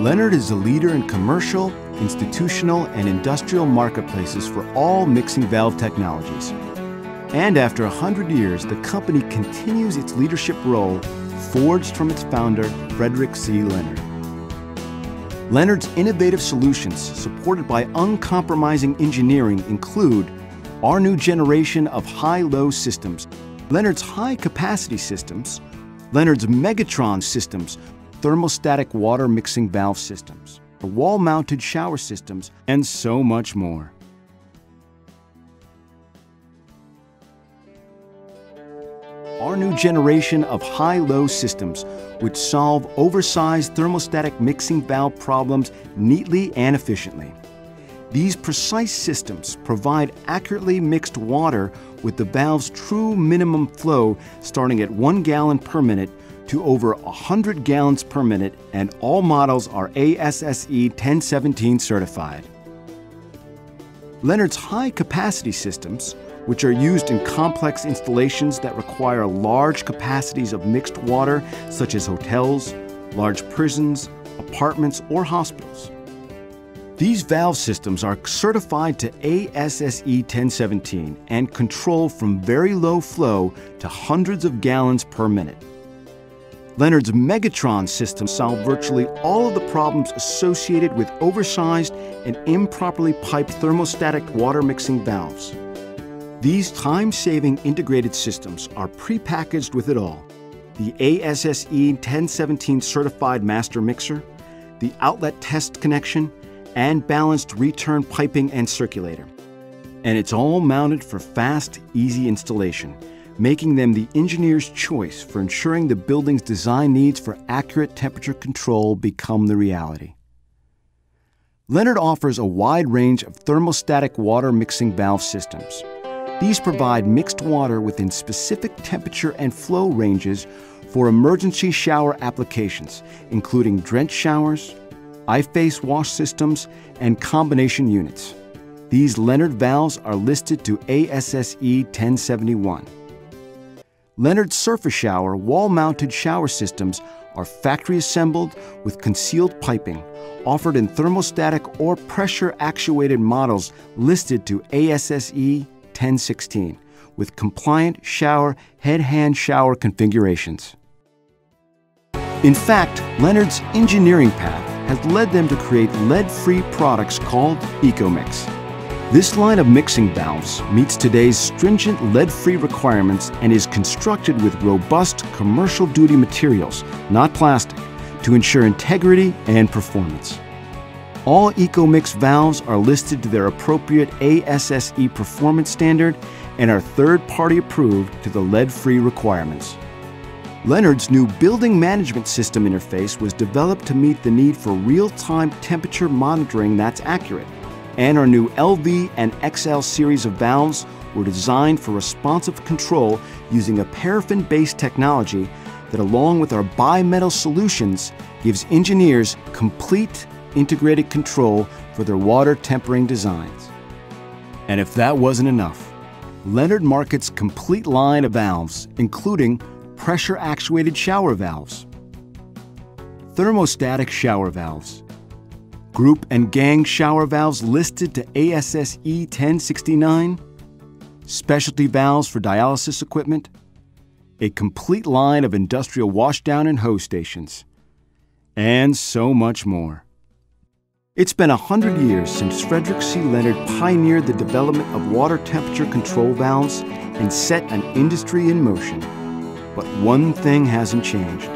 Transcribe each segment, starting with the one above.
Leonard is a leader in commercial, institutional, and industrial marketplaces for all mixing valve technologies. And after 100 years, the company continues its leadership role forged from its founder, Frederick C. Leonard. Leonard's innovative solutions, supported by uncompromising engineering, include our new generation of high-low systems, Leonard's high-capacity systems, Leonard's Megatron systems, thermostatic water mixing valve systems, wall-mounted shower systems, and so much more. Our new generation of high-low systems, which solve oversized thermostatic mixing valve problems neatly and efficiently. These precise systems provide accurately mixed water with the valve's true minimum flow starting at 1 gallon per minute to over 100 gallons per minute, and all models are ASSE 1017 certified. Leonard's high capacity systems, which are used in complex installations that require large capacities of mixed water, such as hotels, large prisons, apartments, or hospitals. These valve systems are certified to ASSE 1017 and control from very low flow to hundreds of gallons per minute. Leonard's Megatron system solved virtually all of the problems associated with oversized and improperly piped thermostatic water mixing valves. These time-saving integrated systems are prepackaged with it all. The ASSE 1017 certified master mixer, the outlet test connection, and balanced return piping and circulator. And it's all mounted for fast, easy installation making them the engineer's choice for ensuring the building's design needs for accurate temperature control become the reality. Leonard offers a wide range of thermostatic water mixing valve systems. These provide mixed water within specific temperature and flow ranges for emergency shower applications, including drench showers, eye-face wash systems, and combination units. These Leonard valves are listed to ASSE 1071. Leonard Surface Shower wall-mounted shower systems are factory assembled with concealed piping, offered in thermostatic or pressure-actuated models listed to ASSE 1016 with compliant shower head-hand shower configurations. In fact, Leonard's engineering path has led them to create lead-free products called EcoMix. This line of mixing valves meets today's stringent lead-free requirements and is constructed with robust commercial duty materials, not plastic, to ensure integrity and performance. All EcoMix valves are listed to their appropriate ASSE performance standard and are third-party approved to the lead-free requirements. Leonard's new building management system interface was developed to meet the need for real-time temperature monitoring that's accurate and our new LV and XL series of valves were designed for responsive control using a paraffin-based technology that along with our bimetal solutions gives engineers complete integrated control for their water tempering designs. And if that wasn't enough, Leonard markets complete line of valves, including pressure-actuated shower valves, thermostatic shower valves, Group and gang shower valves listed to ASSE 1069, specialty valves for dialysis equipment, a complete line of industrial washdown and hose stations, and so much more. It's been a hundred years since Frederick C. Leonard pioneered the development of water temperature control valves and set an industry in motion. But one thing hasn't changed.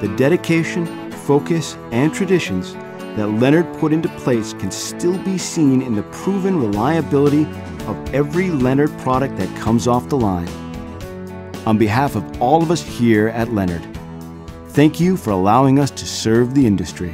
The dedication, focus, and traditions that Leonard put into place can still be seen in the proven reliability of every Leonard product that comes off the line. On behalf of all of us here at Leonard, thank you for allowing us to serve the industry.